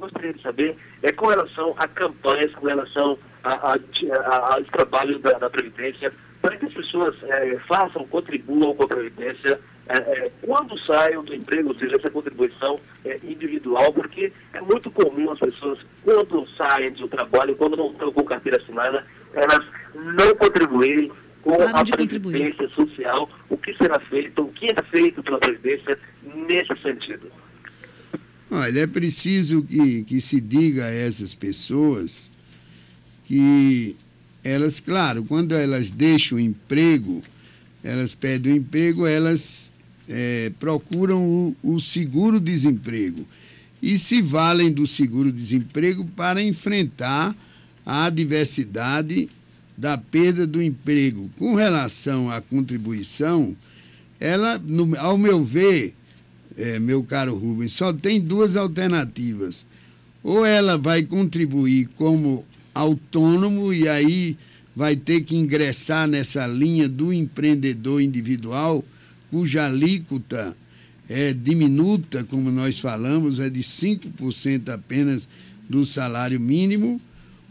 gostaria de saber é com relação a campanhas, com relação a, a, a, aos trabalhos da, da Previdência, para que as pessoas é, façam, contribuam com a Previdência é, é, quando saiam do emprego, ou seja, essa contribuição é, individual, porque é muito comum as pessoas, quando saem do trabalho, quando não estão com carteira assinada, elas não contribuírem com a Previdência Social, o que será feito, o que é feito pela Previdência nesse sentido. Olha, é preciso que, que se diga a essas pessoas que elas, claro, quando elas deixam o emprego, elas pedem o emprego, elas é, procuram o, o seguro-desemprego e se valem do seguro-desemprego para enfrentar a adversidade da perda do emprego. Com relação à contribuição, ela, no, ao meu ver, é, meu caro Rubens, só tem duas alternativas. Ou ela vai contribuir como autônomo e aí vai ter que ingressar nessa linha do empreendedor individual, cuja alíquota é diminuta, como nós falamos, é de 5% apenas do salário mínimo,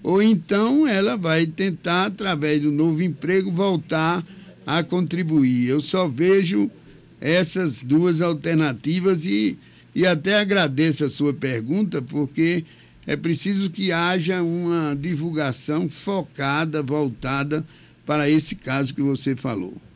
ou então ela vai tentar, através do novo emprego, voltar a contribuir. Eu só vejo essas duas alternativas e, e até agradeço a sua pergunta, porque é preciso que haja uma divulgação focada, voltada para esse caso que você falou.